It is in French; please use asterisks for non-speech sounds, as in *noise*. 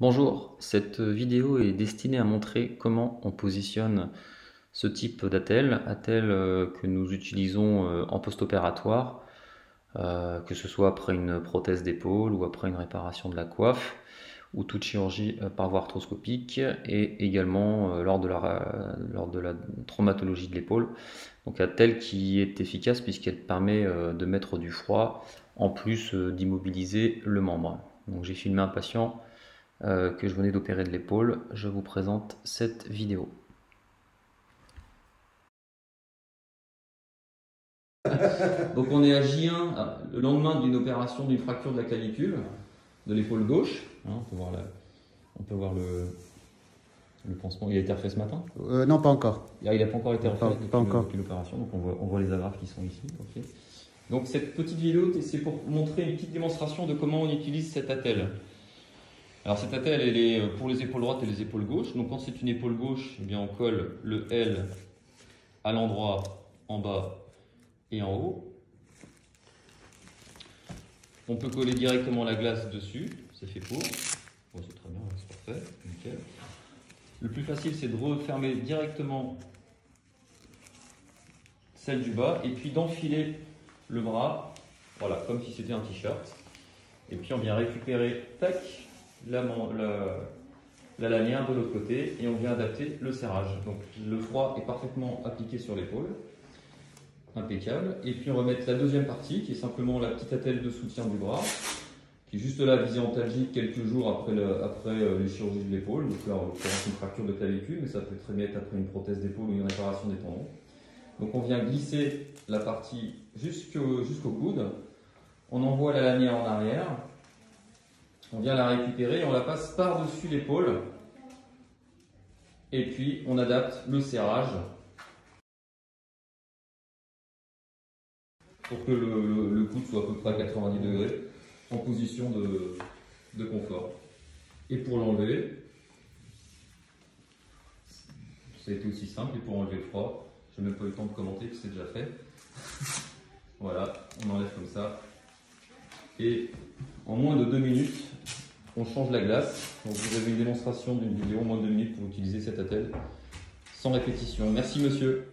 Bonjour, cette vidéo est destinée à montrer comment on positionne ce type d'attel, attel euh, que nous utilisons euh, en post-opératoire, euh, que ce soit après une prothèse d'épaule ou après une réparation de la coiffe ou toute chirurgie par voie arthroscopique et également lors de, la, lors de la traumatologie de l'épaule. Donc attel qui est efficace puisqu'elle permet de mettre du froid en plus d'immobiliser le membre. Donc j'ai filmé un patient euh, que je venais d'opérer de l'épaule, je vous présente cette vidéo. *laughs* Donc on est à J1, ah, le lendemain d'une opération d'une fracture de la clavicule de l'épaule gauche. Hein, on, peut voir on, peut voir le, le pansement. Il a été refait ce matin? Euh, Non, pas encore. Ah, il n'a pas encore été refait pas, encore. depuis l'opération. Donc on voit, on voit, les agrafes qui sont ici. Donc cette petite vidéo, c'est pour montrer une petite démonstration de comment on utilise cette attelle. Alors cette attelle, elle est pour les épaules droites et les épaules gauches. Donc quand c'est une épaule gauche, eh bien on colle le L à l'endroit en bas et en haut. On peut coller directement la glace dessus, c'est fait pour. c'est très bien, c'est parfait. Le plus facile, c'est de refermer directement celle du bas et puis d'enfiler le bras, voilà, comme si c'était un t-shirt. Et puis on vient récupérer, tac, la, la, lanière de l'autre côté et on vient adapter le serrage. Donc le froid est parfaitement appliqué sur l'épaule, impeccable. Et puis on va mettre la deuxième partie qui est simplement la petite attelle de soutien du bras, qui est juste là visée antalgique quelques jours après, après euh, les chirurgies de l'épaule. Donc là, on une fracture de clavicule, mais ça peut très bien être après une prothèse d'épaule ou une réparation des tendons. Donc on vient glisser la partie jusqu'au coude. On envoie la lanière en arrière on vient la récupérer, on la passe par-dessus l'épaule. Et puis on adapte le serrage pour que le, coude soit à peu près à 90 degrés en position de, confort. Et pour l'enlever, ça a été aussi simple. Et pour enlever le froid, je n'ai même pas eu le temps de commenter que c'est déjà fait. voilà, on enlève comme ça. Et en moins de deux minutes, on change la glace. Vous avez une démonstration d'une vidéo en moins de deux minutes pour utiliser cet attel sans répétition. Merci monsieur.